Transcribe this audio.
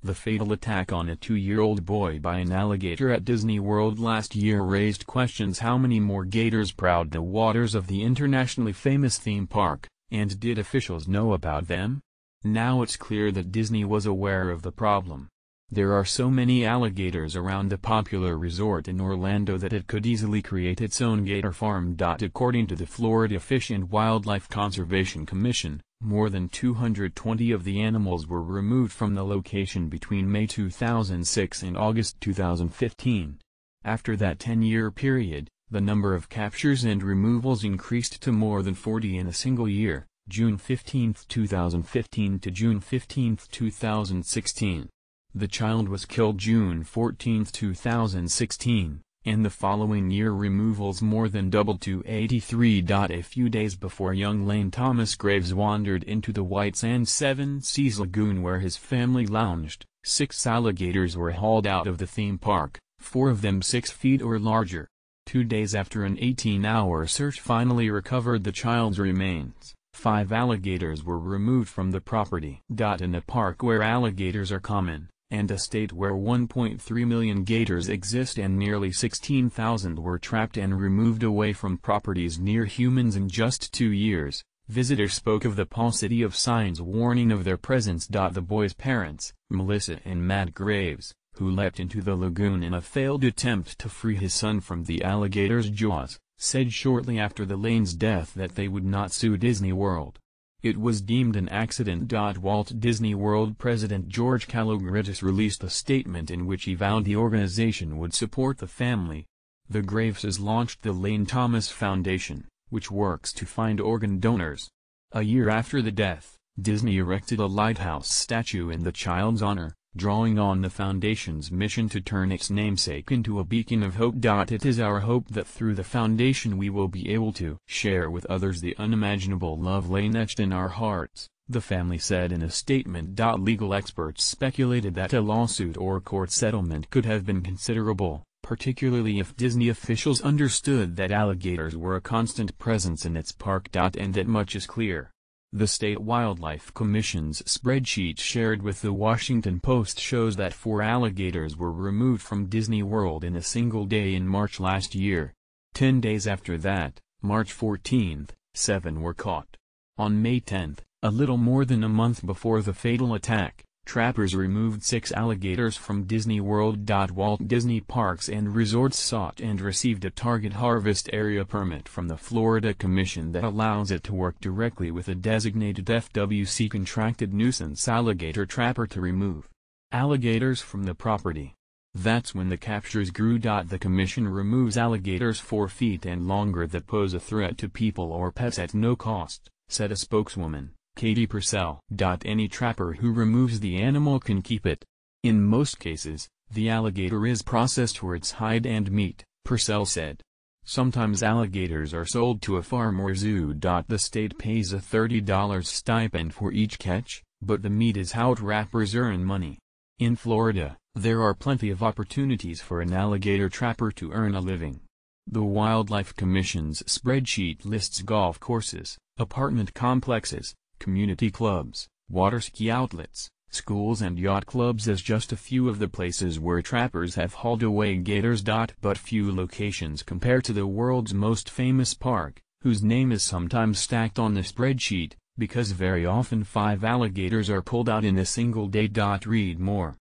The fatal attack on a two-year-old boy by an alligator at Disney World last year raised questions how many more gators prowled the waters of the internationally famous theme park, and did officials know about them? Now it's clear that Disney was aware of the problem. There are so many alligators around the popular resort in Orlando that it could easily create its own gator farm. According to the Florida Fish and Wildlife Conservation Commission, more than 220 of the animals were removed from the location between May 2006 and August 2015. After that 10-year period, the number of captures and removals increased to more than 40 in a single year, June 15, 2015 to June 15, 2016. The child was killed June 14, 2016, and the following year removals more than doubled to 83. A few days before young Lane Thomas Graves wandered into the White Sands Seven Seas Lagoon where his family lounged, six alligators were hauled out of the theme park, four of them six feet or larger. Two days after an 18-hour search finally recovered the child's remains, five alligators were removed from the property. In a park where alligators are common, and a state where 1.3 million gators exist and nearly 16,000 were trapped and removed away from properties near humans in just two years, visitors spoke of the paucity of signs warning of their presence. The boy's parents, Melissa and Matt Graves, who leapt into the lagoon in a failed attempt to free his son from the alligator's jaws, said shortly after the Lane's death that they would not sue Disney World. It was deemed an accident. Walt Disney World President George Kalogridis released a statement in which he vowed the organization would support the family. The Graveses launched the Lane Thomas Foundation, which works to find organ donors. A year after the death, Disney erected a lighthouse statue in the child's honor, drawing on the Foundation's mission to turn its namesake into a beacon of hope. It is our hope that through the Foundation we will be able to share with others the unimaginable love Lane etched in our hearts, the family said in a statement. Legal experts speculated that a lawsuit or court settlement could have been considerable, particularly if Disney officials understood that alligators were a constant presence in its park. And that much is clear. The State Wildlife Commission's spreadsheet shared with the Washington Post shows that four alligators were removed from Disney World in a single day in March last year. Ten days after that, March 14, seven were caught. On May 10, a little more than a month before the fatal attack, Trappers removed six alligators from Disney World. Walt Disney Parks and Resorts sought and received a target harvest area permit from the Florida Commission that allows it to work directly with a designated FWC contracted nuisance alligator trapper to remove alligators from the property. That's when the captures grew. The commission removes alligators 4 feet and longer that pose a threat to people or pets at no cost, said a spokeswoman. Katie Purcell. Any trapper who removes the animal can keep it. In most cases, the alligator is processed for its hide and meat, Purcell said. Sometimes alligators are sold to a farm or zoo. The state pays a $30 stipend for each catch, but the meat is how trappers earn money. In Florida, there are plenty of opportunities for an alligator trapper to earn a living. The Wildlife Commission's spreadsheet lists golf courses, apartment complexes, community clubs, water ski outlets, schools and yacht clubs as just a few of the places where trappers have hauled away gators. But few locations compare to the world's most famous park, whose name is sometimes stacked on the spreadsheet, because very often five alligators are pulled out in a single day. Read more.